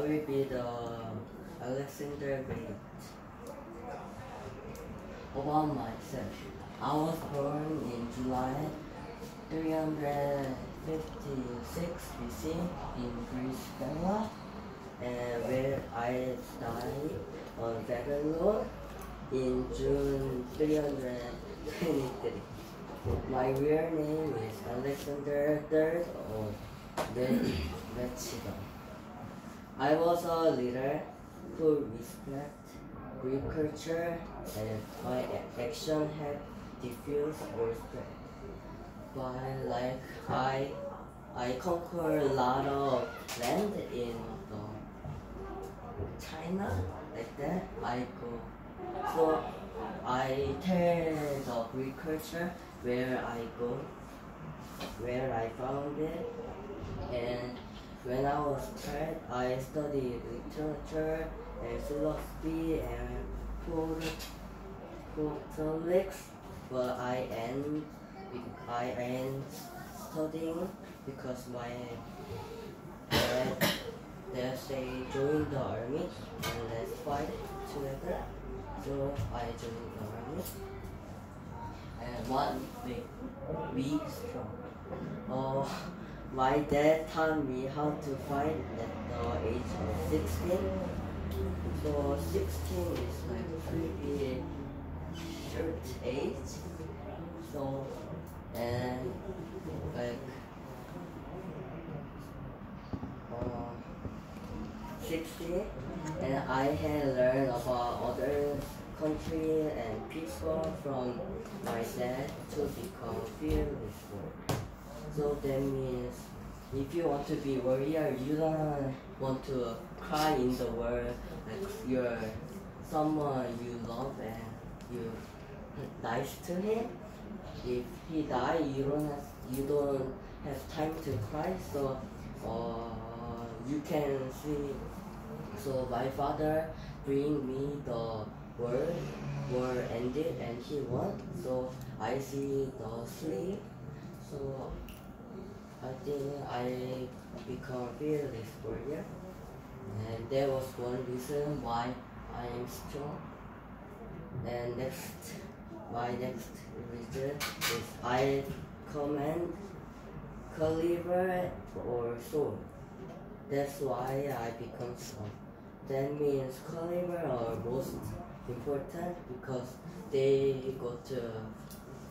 will be the Alexander Great. About myself, I was born in July 356 BC in Greece, Pella, and where I died on Babylon in June 323. My real name is Alexander III of Macedon. I was a leader who respect Greek culture and my action had diffused respect. But like I I conquer a lot of land in the China like that I go so I tell the Greek culture where I go where I found it and when I was child I studied literature and philosophy and politics but I end I end studying because my dad dad say join the army and let's fight together. So I joined the army. And one big week strong. Oh my dad taught me how to fight at the age of 16 so 16 is like pretty short age. So and like uh, 60 and I had learned about other country and people from my dad to become fearless so that means if you want to be warrior you don't want to cry in the world. Like you're someone you love and you nice to him. If he die you don't have, you don't have time to cry. So uh, you can see. So my father bring me the war war ended and he won. So I see the sleep. So I think I become fearless warrior and that was one reason why I am strong and next my next reason is I command caliber or sword. That's why I become strong. That means caliber are most important because they go to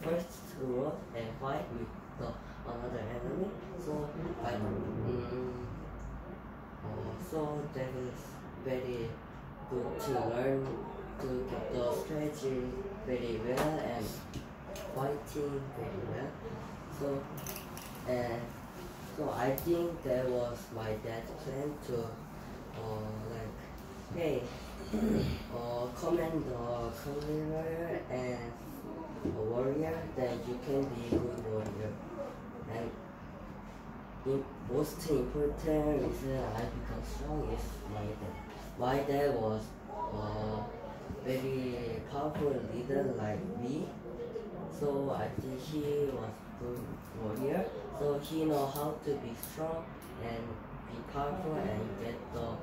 first road and fight with the another enemy. So I mm, uh, so that is very good to learn to get the strategy very well and fighting very well. So and so I think that was my dad's plan to uh, like hey uh, command the conqueror and a warrior then you can be a good warrior and in most important reason I become strong is my dad. My dad was a very powerful leader like me. So I think he was good warrior. So he know how to be strong and be powerful and get the